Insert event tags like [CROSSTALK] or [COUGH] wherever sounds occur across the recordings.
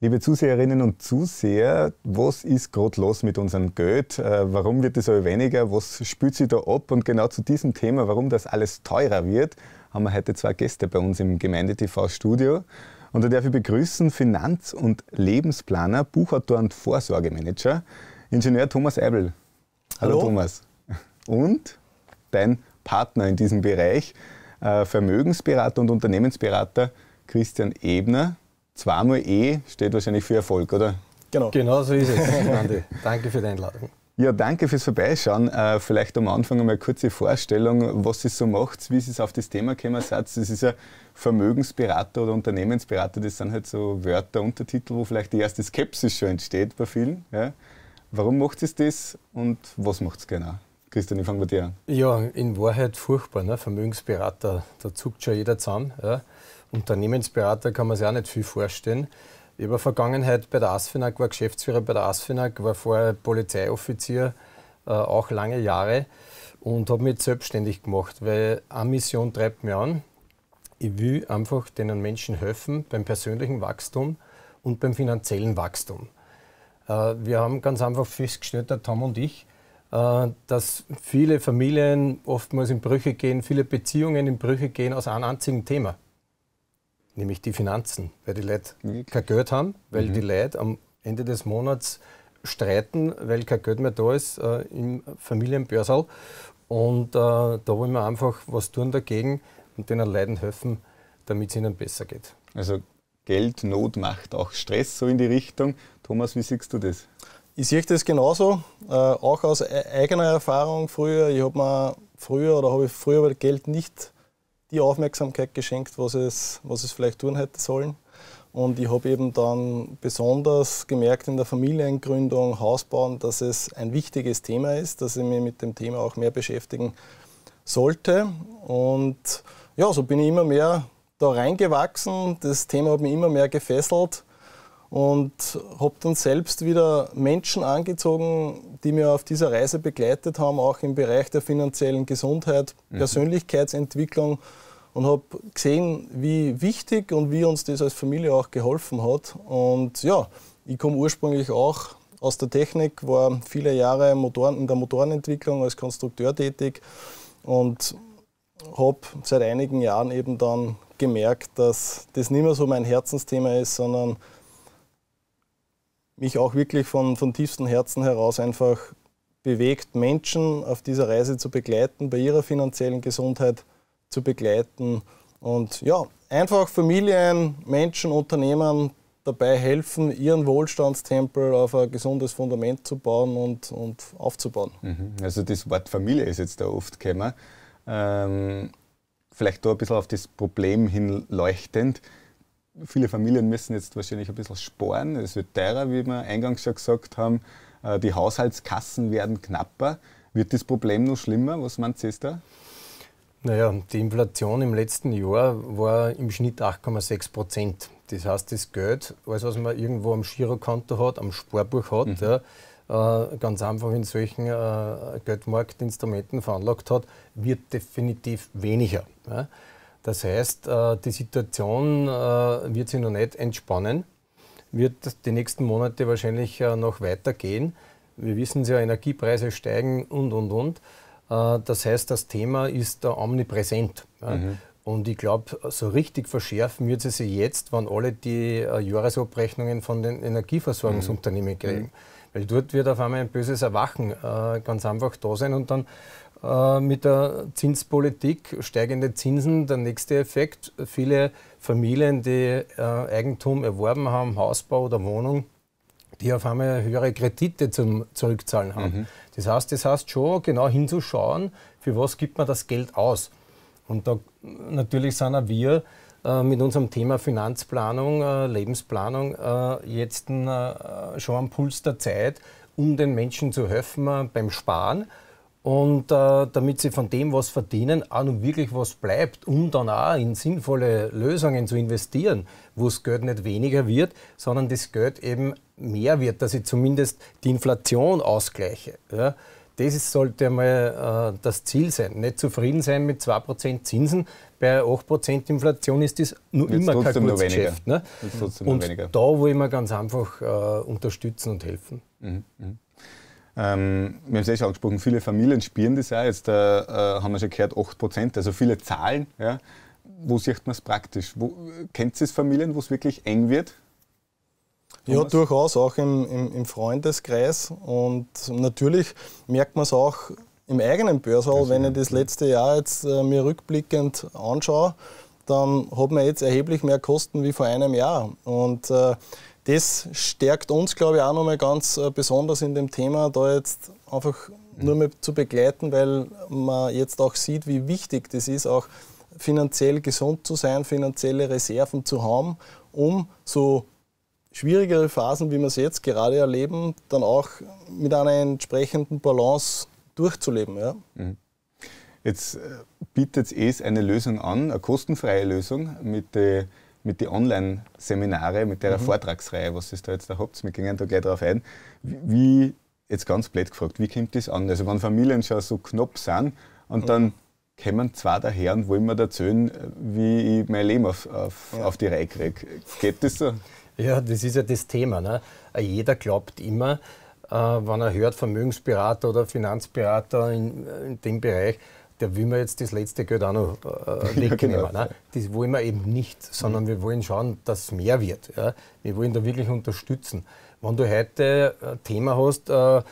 Liebe Zuseherinnen und Zuseher, was ist gerade los mit unserem Geld? Äh, warum wird es weniger? Was spült sich da ab? Und genau zu diesem Thema, warum das alles teurer wird, haben wir heute zwei Gäste bei uns im Gemeinde-TV-Studio. Und da darf ich begrüßen Finanz- und Lebensplaner, Buchautor und Vorsorgemanager, Ingenieur Thomas Eibel. Hallo, Hallo Thomas. Und dein Partner in diesem Bereich, äh, Vermögensberater und Unternehmensberater Christian Ebner zweimal E steht wahrscheinlich für Erfolg, oder? Genau. Genau so ist es, [LAUGHS] Andi. danke für die Einladung. Ja, danke fürs Vorbeischauen. Äh, vielleicht am Anfang einmal eine kurze Vorstellung, was ihr so macht, wie ihr auf das Thema gekommen seid. Das ist ja Vermögensberater oder Unternehmensberater, das sind halt so Wörter, Untertitel, wo vielleicht die erste Skepsis schon entsteht bei vielen. Ja. Warum macht ihr das und was macht es genau? Christian, ich fange bei dir an. Ja, in Wahrheit furchtbar. Ne? Vermögensberater, da zuckt schon jeder zusammen. Ja? Unternehmensberater kann man sich auch nicht viel vorstellen. Ich habe Vergangenheit bei der ASFINAG, war Geschäftsführer bei der ASFINAG, war vorher Polizeioffizier, äh, auch lange Jahre und habe mich selbstständig gemacht, weil eine Mission treibt mich an. Ich will einfach den Menschen helfen beim persönlichen Wachstum und beim finanziellen Wachstum. Äh, wir haben ganz einfach festgestellt, der Tom und ich, dass viele Familien oftmals in Brüche gehen, viele Beziehungen in Brüche gehen aus einem einzigen Thema nämlich die Finanzen, weil die Leute kein Geld haben, weil mhm. die Leute am Ende des Monats streiten, weil kein Geld mehr da ist äh, im Familienbörsal. Und äh, da wollen wir einfach was tun dagegen und den Leuten helfen, damit es ihnen besser geht. Also Geldnot macht auch Stress so in die Richtung. Thomas, wie siehst du das? Ich sehe das genauso, äh, auch aus e-, eigener Erfahrung früher. Ich habe mir früher oder habe ich früher Geld nicht die Aufmerksamkeit geschenkt, was es, was es vielleicht tun hätte sollen. Und ich habe eben dann besonders gemerkt in der Familiengründung, Hausbauen, dass es ein wichtiges Thema ist, dass ich mich mit dem Thema auch mehr beschäftigen sollte. Und ja, so bin ich immer mehr da reingewachsen. Das Thema hat mich immer mehr gefesselt und habe dann selbst wieder Menschen angezogen, die mir auf dieser Reise begleitet haben, auch im Bereich der finanziellen Gesundheit, mhm. Persönlichkeitsentwicklung und habe gesehen, wie wichtig und wie uns das als Familie auch geholfen hat. Und ja, ich komme ursprünglich auch aus der Technik, war viele Jahre Motoren, in der Motorenentwicklung als Konstrukteur tätig und habe seit einigen Jahren eben dann gemerkt, dass das nicht mehr so mein Herzensthema ist, sondern mich auch wirklich von, von tiefstem Herzen heraus einfach bewegt, Menschen auf dieser Reise zu begleiten, bei ihrer finanziellen Gesundheit zu begleiten und ja, einfach Familien, Menschen, Unternehmen dabei helfen, ihren Wohlstandstempel auf ein gesundes Fundament zu bauen und, und aufzubauen. Mhm. Also das Wort Familie ist jetzt da oft gekommen. Ähm, vielleicht da ein bisschen auf das Problem hinleuchtend viele Familien müssen jetzt wahrscheinlich ein bisschen sparen. Es wird teurer, wie wir eingangs schon gesagt haben. Äh, die Haushaltskassen werden knapper. Wird das Problem noch schlimmer? Was meint ihr da? Naja, die Inflation im letzten Jahr war im Schnitt 8,6 Prozent. Das heißt, das Geld, alles was man irgendwo am Girokonto hat, am Sparbuch hat, mhm. ja, äh, ganz einfach in solchen äh, Geldmarktinstrumenten veranlagt hat, wird definitiv weniger. Ja. Das heißt, äh, die Situation äh, wird sich noch nicht entspannen, wird die nächsten Monate wahrscheinlich äh, noch weitergehen. Wir wissen es ja, Energiepreise steigen und, und, und. Das heißt, das Thema ist omnipräsent. Mhm. Und ich glaube, so richtig verschärfen wird es sich jetzt, wenn alle die Jahresabrechnungen von den Energieversorgungsunternehmen mhm. kriegen. Mhm. Weil dort wird auf einmal ein böses Erwachen ganz einfach da sein und dann äh, mit der Zinspolitik, steigende Zinsen, der nächste Effekt. Viele Familien, die äh, Eigentum erworben haben, Hausbau oder Wohnung, die auf einmal höhere Kredite zum Zurückzahlen haben. Mhm. Das heißt, das heißt schon genau hinzuschauen, für was gibt man das Geld aus. Und da natürlich sind auch wir äh, mit unserem Thema Finanzplanung, Lebensplanung jetzt schon am Puls der Zeit, um den Menschen zu helfen beim Sparen und äh, damit sie von dem, was verdienen, auch noch wirklich was bleibt, um dann auch in sinnvolle Lösungen zu investieren, wo das Geld nicht weniger wird, sondern das Geld eben mehr wird, dass ich zumindest die Inflation ausgleiche. Ja. Das sollte einmal äh, das Ziel sein. Nicht zufrieden sein mit 2% Zinsen. Bei 8% Inflation ist das nur Jetzt immer kein gutes Geschäft. Ne? Und weniger. da wollen wir ganz einfach äh, unterstützen und helfen. Mhm. Mhm. Ähm, wir haben es eh schon angesprochen, viele Familien spielen das auch. Jetzt äh, äh haben wir schon gehört, 8%, also viele Zahlen. Ja. Wo sieht man es praktisch? Wo, kennt es Familien, wo es wirklich eng wird? Ja, durchaus auch im, im, im, Freundeskreis. Und natürlich merkt man es auch im eigenen Börsal, wenn ich das letzte Jahr jetzt äh, mir rückblickend anschaue, dann hat man jetzt erheblich mehr Kosten wie vor einem Jahr. Und äh, das stärkt uns, glaube ich, auch nochmal ganz äh, besonders in dem Thema, da jetzt einfach nur mehr zu begleiten, weil man jetzt auch sieht, wie wichtig das ist, auch finanziell gesund zu sein, finanzielle Reserven zu haben, um so schwierigere Phasen, wie wir es jetzt gerade erleben, dann auch mit einer entsprechenden Balance durchzuleben. Ja. Mhm. Jetzt äh, bietet es eine Lösung an, eine kostenfreie Lösung mit den mit die Online-Seminare, mit der mhm. Vortragsreihe, was ihr da jetzt da habt. Wir gehen da gleich drauf ein. Wie, jetzt ganz blöd gefragt, wie kommt das an? Also wenn Familien schon so knapp sind und mhm. dann kommen zwei daher und wollen mir erzählen, wie ich mein Leben auf, auf, ja. auf die Reihe kriege. Geht das so? Ja, das ist ja das Thema. Ne? Jeder glaubt immer, äh, wenn er hört, Vermögensberater oder Finanzberater in, in dem Bereich, der will mir jetzt das letzte Geld auch noch äh, [LAUGHS] wegnehmen. Ja, genau. ne? Das wollen wir eben nicht, sondern mhm. wir wollen schauen, dass es mehr wird. Ja? Wir wollen da wirklich unterstützen. Wenn du heute ein Thema hast, äh,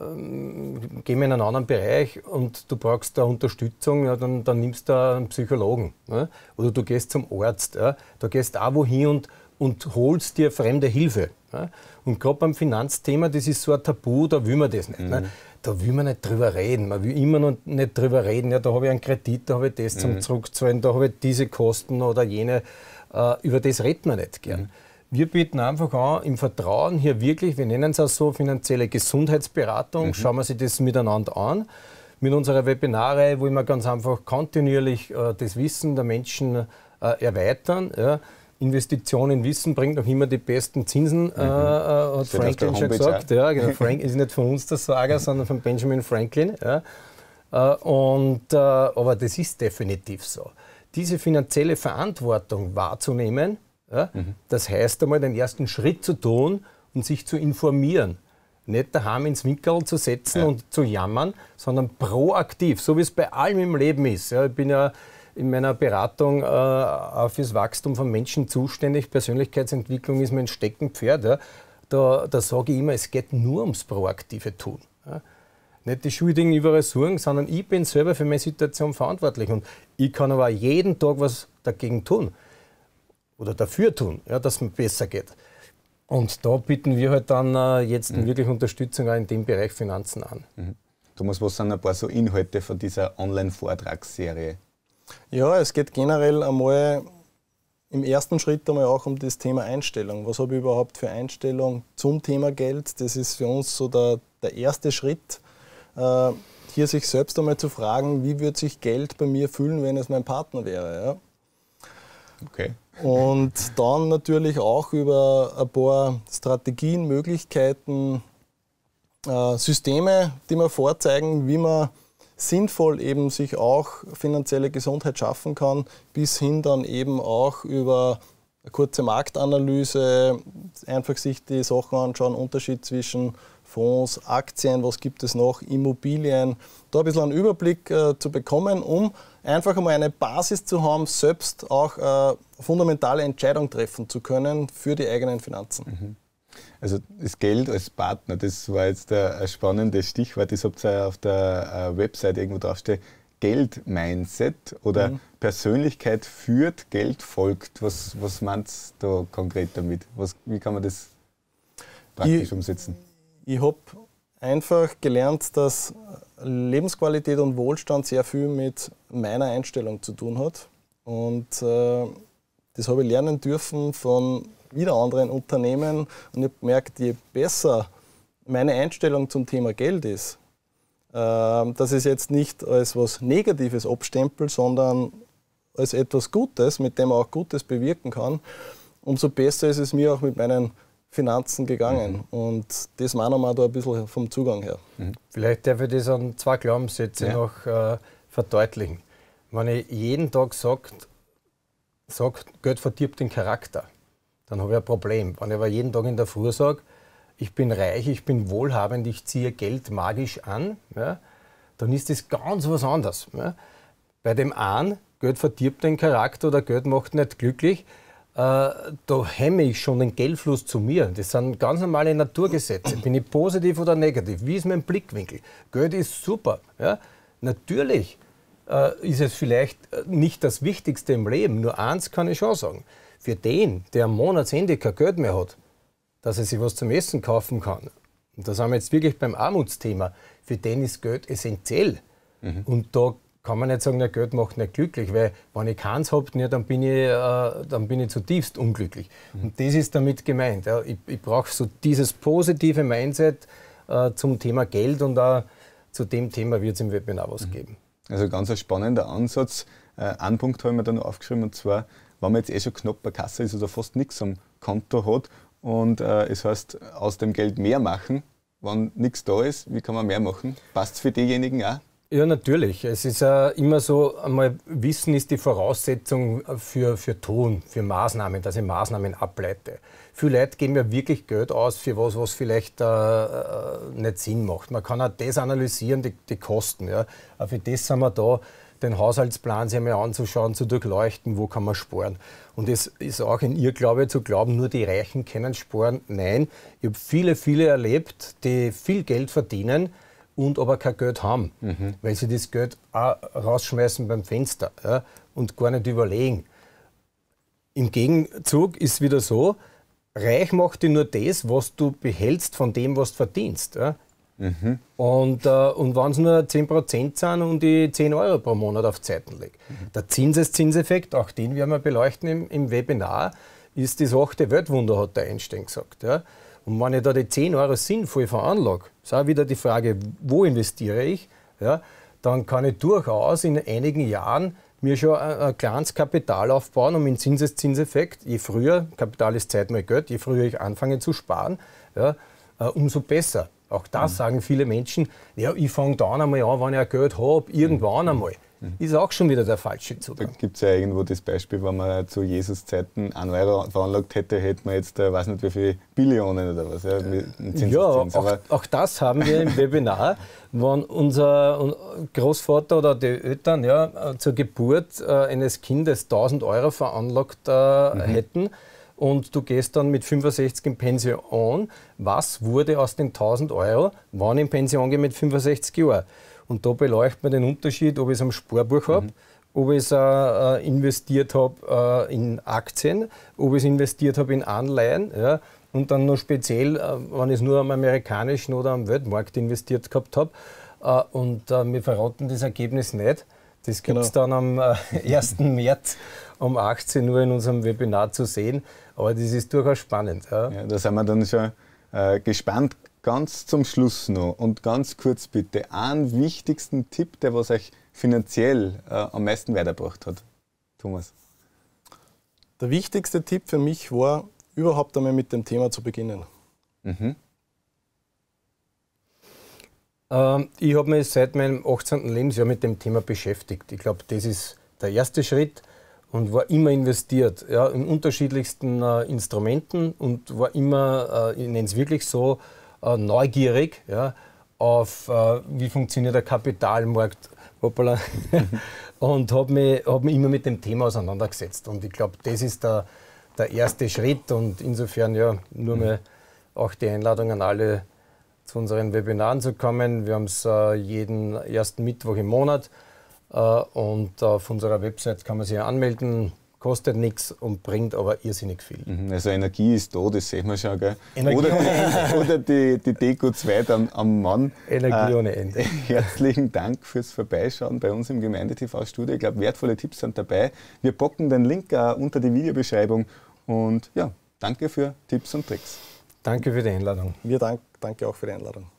ähm, gehen wir in einen anderen Bereich und du brauchst da Unterstützung, ja, dann, dann nimmst du einen Psychologen. Ne? Oder du gehst zum Arzt. Ja? Du gehst auch wohin und, und holst dir fremde Hilfe. Ja? Und gerade beim Finanzthema, das ist so ein Tabu, da will man das nicht. Ne? Mhm. Ne? Da will man nicht drüber reden. Man will immer noch nicht drüber reden. Ja, da habe ich einen Kredit, da habe ich das mhm. zum Zurückzahlen, da habe ich diese Kosten oder jene. Äh, über das redet man nicht gern. Mhm. Wir bieten einfach an, im Vertrauen hier wirklich, wir nennen es auch so, finanzielle Gesundheitsberatung, mhm. schauen wir sich das miteinander an. Mit unserer Webinare wollen wir ganz einfach kontinuierlich äh, das Wissen der Menschen äh, erweitern. Ja. Investition in Wissen bringt noch immer die besten Zinsen, äh, mhm. äh, hat Franklin schon gesagt. Ja, genau. Frank ist nicht von uns der Sager, sondern von Benjamin Franklin. Ja. Äh, und, äh, aber das ist definitiv so. Diese finanzielle Verantwortung wahrzunehmen, ja? Mhm. Das heißt einmal, den ersten Schritt zu tun und sich zu informieren. Nicht daheim ins Winkel zu setzen ja. und zu jammern, sondern proaktiv, so wie es bei allem im Leben ist. Ja, ich bin ja in meiner Beratung äh, fürs Wachstum von Menschen zuständig. Persönlichkeitsentwicklung ist mein Steckenpferd. Ja. Da, da sage ich immer, es geht nur ums proaktive Tun. Ja. Nicht die Schuldigen überall suchen, sondern ich bin selber für meine Situation verantwortlich. Und ich kann aber jeden Tag was dagegen tun oder dafür tun, ja, dass es besser geht. Und da bieten wir halt dann äh, jetzt mhm. wirklich Unterstützung auch in dem Bereich Finanzen an. Mhm. Thomas, was sind ein paar so Inhalte von dieser Online-Vortragsserie? Ja, es geht generell einmal im ersten Schritt einmal auch um das Thema Einstellung. Was habe ich überhaupt für Einstellung zum Thema Geld? Das ist für uns so der, der erste Schritt, äh, hier sich selbst einmal zu fragen, wie würde sich Geld bei mir fühlen, wenn es mein Partner wäre. Ja? Okay. Und dann natürlich auch über ein paar Strategien, Möglichkeiten, äh, Systeme, die wir vorzeigen, wie man sinnvoll eben sich auch finanzielle Gesundheit schaffen kann, bis hin dann eben auch über eine kurze Marktanalyse, einfach sich die Sachen anschauen, Unterschied zwischen Fonds, Aktien, was gibt es noch, Immobilien, da ein bisschen einen Überblick äh, zu bekommen, um einfach einmal eine Basis zu haben, selbst auch äh, fundamentale Entscheidung treffen zu können für die eigenen Finanzen. Mhm. Also das Geld als Partner, das war jetzt ein spannendes Stichwort. Das habt ihr auf der äh, Website irgendwo draufstehen. Geld-Mindset oder mhm. Persönlichkeit führt, Geld folgt. Was, was meint da konkret damit? Was, wie kann man das praktisch ich, umsetzen? Ich habe einfach gelernt, dass Lebensqualität und Wohlstand sehr viel mit meiner Einstellung zu tun hat. Und äh, das habe ich lernen dürfen von wieder anderen Unternehmen. Und ich habe gemerkt, je besser meine Einstellung zum Thema Geld ist, äh, dass ich es jetzt nicht als was Negatives abstempel, sondern als etwas Gutes, mit dem man auch Gutes bewirken kann, umso besser ist es mir auch mit meinen Finanzen gegangen. Mhm. Und das meinen wir da ein bisschen vom Zugang her. Mhm. Vielleicht darf ich das an zwei Glaubenssätze ja. noch äh, verdeutlichen. Wenn ich jeden Tag sagt, sagt, Geld verdirbt den Charakter, dann habe ich ein Problem. Wenn ich aber jeden Tag in der Früh sage, ich bin reich, ich bin wohlhabend, ich ziehe Geld magisch an, ja, dann ist das ganz was anderes. Ja. Bei dem einen, Geld verdirbt den Charakter oder Geld macht nicht glücklich, äh, da hemme ich schon den Geldfluss zu mir. Das sind ganz normale Naturgesetze. Bin ich positiv oder negativ? Wie ist mein Blickwinkel? Geld ist super. Ja? Natürlich äh, ist es vielleicht äh, nicht das Wichtigste im Leben. Nur eins kann ich schon sagen. Für den, der am Monatsende kein Geld mehr hat, dass er sich was zum Essen kaufen kann, und da sind wir jetzt wirklich beim Armutsthema, für den ist Geld essentiell. Mhm. Und da kann man nicht sagen, der Geld macht nicht glücklich, weil wenn ich keins habe, ja, dann, bin ich, äh, dann bin ich zutiefst unglücklich. Mhm. Und das ist damit gemeint. Ja. Ich, ich brauche so dieses positive Mindset äh, zum Thema Geld und auch zu dem Thema wird es im Webinar was mhm. geben. Also ganz ein spannender Ansatz. Äh, einen Punkt habe ich mir dann noch aufgeschrieben und zwar, wenn man jetzt eh schon knapp bei Kasse ist oder fast nichts am Konto hat und äh, es heißt, aus dem Geld mehr machen, wenn nichts da ist, wie kann man mehr machen? Passt es für diejenigen auch? Ja, natürlich. Es ist äh, immer so, einmal Wissen ist die Voraussetzung für, für Tun, für Maßnahmen, dass ich Maßnahmen ableite. Viele Leute geben ja wirklich Geld aus für was, was vielleicht äh, äh, nicht Sinn macht. Man kann auch das analysieren, die, die Kosten. Ja. Auch für das sind wir da, den Haushaltsplan sich einmal anzuschauen, zu durchleuchten, wo kann man sparen. Und es ist auch in ihr Glaube zu glauben, nur die Reichen können sparen. Nein, ich habe viele, viele erlebt, die viel Geld verdienen, und aber kein Geld haben, mhm. weil sie das Geld auch rausschmeißen beim Fenster ja, und gar nicht überlegen. Im Gegenzug ist wieder so, reich macht dir nur das, was du behältst von dem, was du verdienst. Ja. Mhm. Und, äh, und wenn es nur 10% sind und ich 10 Euro pro Monat auf Zeiten lege. Mhm. Der Zinseszinseffekt, auch den werden wir beleuchten im, im Webinar, ist das achte Weltwunder, hat der Einstein gesagt. Ja. Und wenn ich da die 10 Euro sinnvoll veranlage, ist auch wieder die Frage, wo investiere ich, ja, dann kann ich durchaus in einigen Jahren mir schon ein, ein kleines Kapital aufbauen mit dem Zinseszinseffekt, je früher, Kapital ist Zeit mal Geld, je früher ich anfange zu sparen, ja, äh, umso besser. Auch das mhm. sagen viele Menschen, ja, ich fange dann einmal an, wenn ich ein Geld habe, irgendwann mhm. einmal. Mhm. Ist auch schon wieder der falsche Zugang. Da gibt es ja irgendwo das Beispiel, wenn man zu Jesus-Zeiten einen Euro veranlagt hätte, hätte man jetzt, äh, weiß nicht wie viele Billionen oder was. Ja, ja auch, auch, das haben wir im [LAUGHS] Webinar. Wenn unser Großvater oder die Eltern ja, zur Geburt äh, eines Kindes 1000 Euro veranlagt äh, mhm. hätten, und du gehst dann mit 65 in Pension. Was wurde aus den 1000 Euro, wann in Pension gehe mit 65 Jahren? Und da beleuchtet man den Unterschied, ob ich es am Sparbuch habe, mhm. ob ich es äh, investiert habe äh, in Aktien, ob ich es investiert habe in Anleihen. Ja, und dann noch speziell, äh, wenn ich es nur am amerikanischen oder am Weltmarkt investiert gehabt habe. Äh, und äh, wir verraten das Ergebnis nicht. Das gibt es genau. dann am 1. Äh, [LAUGHS] März um 18 Uhr in unserem Webinar zu sehen. Aber das ist durchaus spannend. Ja. ja da sind wir dann schon äh, gespannt ganz zum Schluss noch und ganz kurz bitte einen wichtigsten Tipp, der was euch finanziell äh, am meisten weitergebracht hat. Thomas. Der wichtigste Tipp für mich war, überhaupt einmal mit dem Thema zu beginnen. Mhm. Ähm, ich habe mich seit meinem 18. Lebensjahr mit dem Thema beschäftigt. Ich glaube, das ist der erste Schritt und war immer investiert ja, in unterschiedlichsten äh, Instrumenten und war immer, äh, ich nenne es wirklich so, äh, neugierig ja, auf, äh, wie funktioniert der Kapitalmarkt. [LAUGHS] Und habe mich, hab mich immer mit dem Thema auseinandergesetzt. Und ich glaube, das ist der, der erste Schritt. Und insofern ja, nur mhm. mal auch die Einladung an alle, zu unseren Webinaren zu kommen. Wir haben es äh, jeden ersten Mittwoch im Monat. Äh, und auf unserer Website kann man sich anmelden kostet nichts und bringt aber irrsinnig viel. Mhm, also Energie ist da, das sehen wir schon. Gell? Energie oder, ohne Ende. [LAUGHS] oder die, die Deko 2 am, am Mann. Energie äh, ohne Ende. [LAUGHS] Herzlichen Dank fürs Vorbeischauen bei uns im Gemeinde-TV-Studio. Ich glaube, wertvolle Tipps sind dabei. Wir packen den Link äh, unter die Videobeschreibung und ja, danke für Tipps und Tricks. Danke für die Einladung. Wir dank, danke auch für die Einladung.